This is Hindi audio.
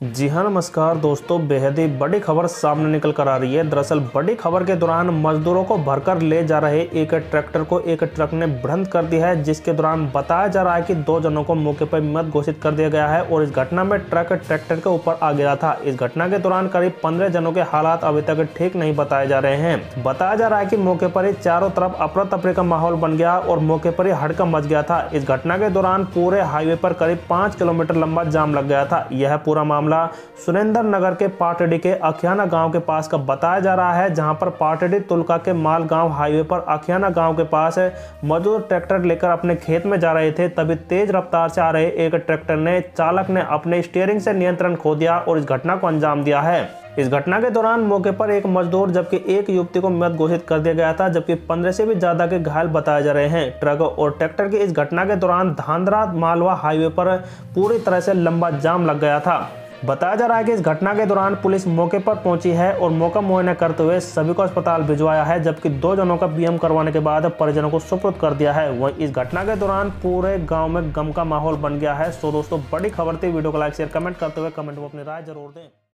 जी हाँ नमस्कार दोस्तों, बेहद ही बड़ी खबर सामने निकल कर आ रही है। दरअसल बड़ी खबर के दौरान मजदूरों को भरकर ले जा रहे एक ट्रैक्टर को एक ट्रक ने भ्रंत कर दिया है, जिसके दौरान बताया जा रहा है कि दो जनों को मौके पर मत घोषित कर दिया गया है और इस घटना में ट्रक ट्रैक्टर के ऊपर आ गया था। इस घटना के दौरान करीब पंद्रह जनों के हालात अभी तक ठीक नहीं बताए जा रहे हैं। बताया जा रहा है की मौके पर ही चारों तरफ़ अफरा तफरी का माहौल बन गया और मौके पर ही हड़कम मच गया था। इस घटना के दौरान पूरे हाईवे पर करीब पाँच किलोमीटर लंबा जाम लग गया था। यह पूरा मामला सुरेंद्र सुरेंद्र नगर के पाटडी के अखियाना गाँव के पास का बताया जा रहा है, जहाँ पर पाटडी तुलका के माल गाँव हाईवे पर अखियाना गाँव के पास मजदूर ट्रैक्टर लेकर अपने खेत में जा रहे थे, तभी तेज रफ्तार से आ रहे एक ट्रैक्टर ने, चालक ने अपने स्टीयरिंग से नियंत्रण खो दिया और इस घटना को अंजाम दिया है। इस घटना के दौरान मौके पर एक मजदूर जबकि एक युवती को मृत घोषित कर दिया गया था, जबकि पंद्रह से भी ज़्यादा के घायल बताए जा रहे हैं। ट्रक और ट्रैक्टर की इस घटना के दौरान धांधरा मालवा हाईवे पर पूरी तरह से लंबा जाम लग गया था। बताया जा रहा है कि इस घटना के दौरान पुलिस मौके पर पहुँची है और मौका मुआयना करते हुए सभी को अस्पताल भिजवाया है, जबकि दो जनों का बीएम करवाने के बाद परिजनों को सुपुर्द कर दिया है। वहीं इस घटना के दौरान पूरे गाँव में गम का माहौल बन गया है। सो दोस्तों, बड़ी खबर थी। वीडियो को लाइक, शेयर, कमेंट करते हुए कमेंट में अपनी राय ज़रूर दें।